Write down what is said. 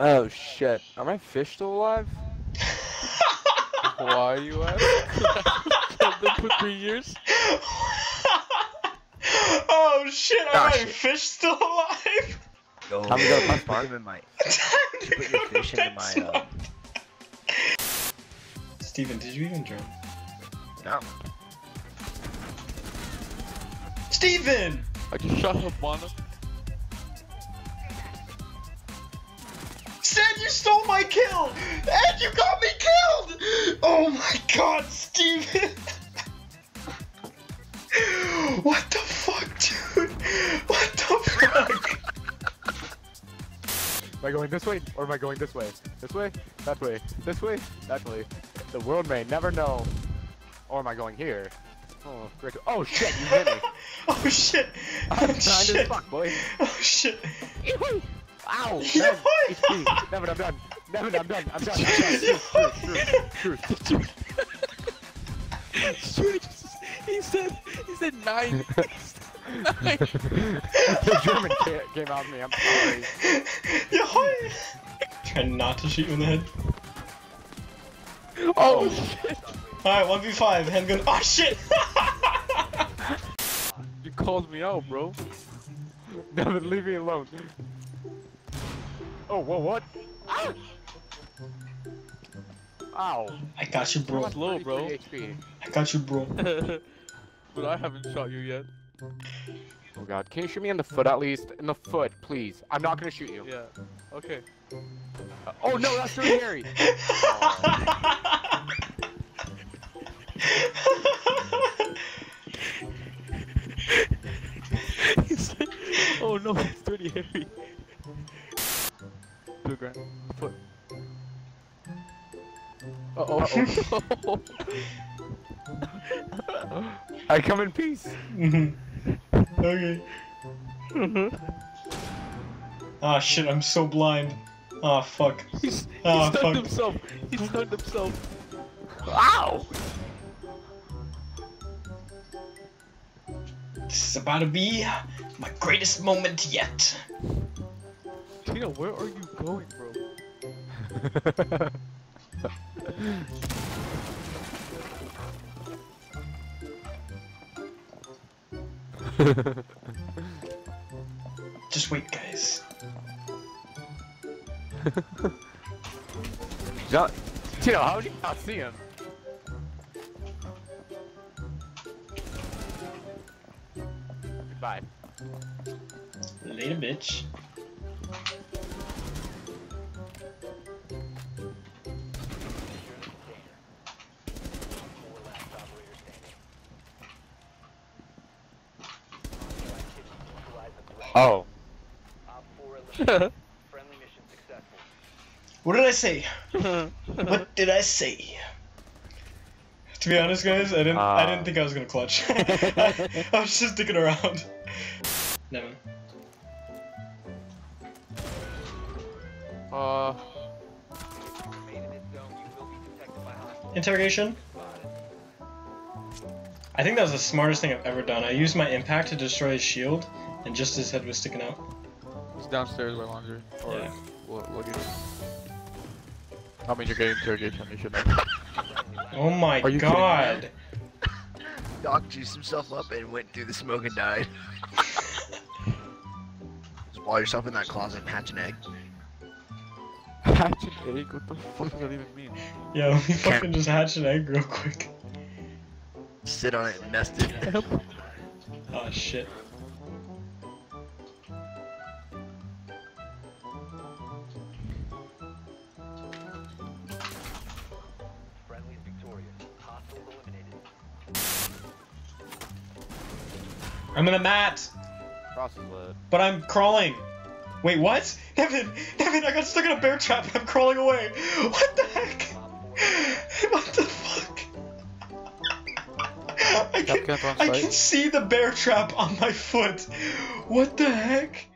Oh shit. Are my fish still alive? Why are you ask? Killed them for three years? oh shit, are Gosh. my fish still alive? Yo, Time to go to my put farm. them in my. Time Put your fish into bed my. Uh, Steven, did you even drink? no. Steven! I just shot a mono. Said you stole my kill! And you got me killed! Oh my god, Steven! what the fuck, dude? What the fuck? Am I going this way or am I going this way? This way? That way? This way? That way? The world may never know. Or am I going here? Oh, frick. Oh shit, you hit me. oh shit! I'm Oh trying to shit! fuck, boy. Oh shit! Ow! Yoo-hoo! Never, HP. Never, I'm done. Never, I'm done. I'm done. I'm done. Truth, truth, truth, truth. Shoot, he said, he said nine. nine. the German came out of me. I'm sorry. Yo! Try not to shoot you in the head. Oh, oh. shit! Alright, 1v5, handgun. Oh shit! You called me out, bro. Devin, leave me alone. Oh, whoa, what? Ow! Ow. I got you, bro. I'm low, bro. I got you, bro. but I haven't shot you yet. Oh god, can you shoot me in the foot at least? In the foot, please. I'm not gonna shoot you. Yeah. Okay. Uh, oh no, that's Dirty Harry! he "Oh no, it's Dirty Harry." Ground. Foot. Uh oh. Uh oh. I come in peace. Okay. Ah shit, I'm so blind. Ah fuck. He's, he Ah, stunned fuck. himself. He stunned himself. Ow! This is about to be my greatest moment yet. Tina, where are you going, bro? Just wait, guys. John, Tino, how did you not see him? Goodbye. Later, bitch. Oh. What did I say? what did I say? To be honest, guys, I didn't. I didn't Uh. think I was gonna clutch. I, I was just sticking around. Never. Uh. Interrogation. I think that was the smartest thing I've ever done. I used my impact to destroy his shield, and just his head was sticking out. He's downstairs by laundry. Or Yeah. what? What do you? I mean, you're getting interrogation. You should know. Oh my Are you kidding me? god! Doc juiced himself up and went through the smoke and died. Just wall yourself in that closet and hatch an egg. Hatch an egg? What the fuck does that even mean? Yeah, let me fucking just hatch an egg real quick. Sit on it and nest it. Oh shit. I'm in a mat, Cross is but I'm crawling. Wait, what? Devin, Devin, I got stuck in a bear trap and I'm crawling away. What the heck? What the fuck? I can, Cap camp on I can see the bear trap on my foot. What the heck?